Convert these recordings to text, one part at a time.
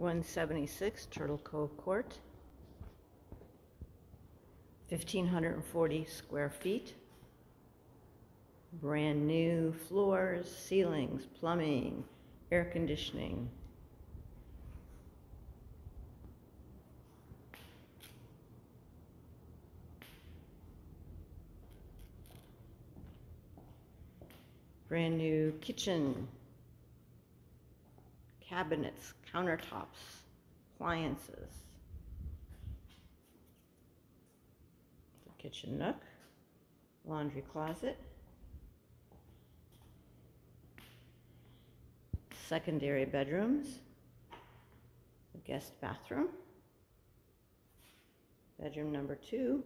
176 Turtle Cove Court. 1,540 square feet. Brand new floors, ceilings, plumbing, air conditioning. Brand new kitchen, cabinets, countertops, appliances. The kitchen nook, laundry closet. Secondary bedrooms, the guest bathroom. Bedroom number two,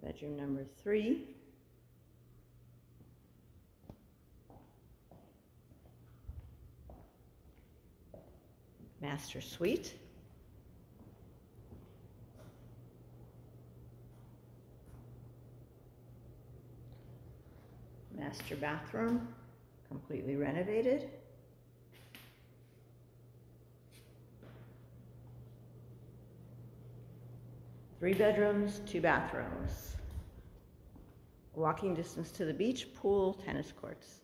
bedroom number three. Master suite. Master bathroom, completely renovated. Three bedrooms, two bathrooms. Walking distance to the beach, pool, tennis courts.